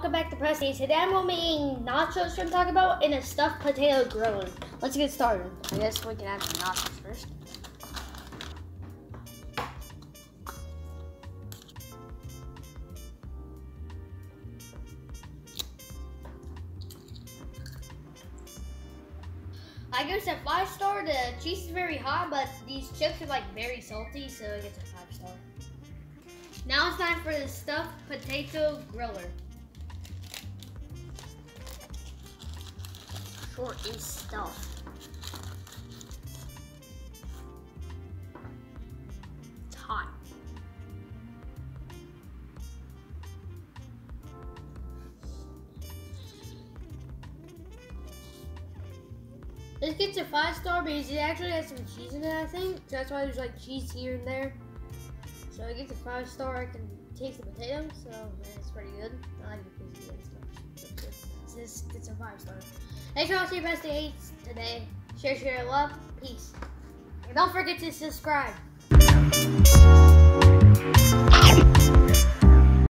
welcome back to Preston Eats. Today I'm going to be eating nachos from Taco Bell and a stuffed potato griller. Let's get started. I guess we can add the nachos first. I give it a five star. The cheese is very hot, but these chips are like very salty, so it gets a five star. Now it's time for the stuffed potato griller. Short and stuffed. It's hot. This gets a five star because it actually has some cheese in it, I think. So that's why there's like cheese here and there. So it gets a five star. I can taste the potato, so it's pretty good. I like the and stuff. This gets a five star. Thanks for watching Preston Eats today. Share, share, love, peace. And don't forget to subscribe.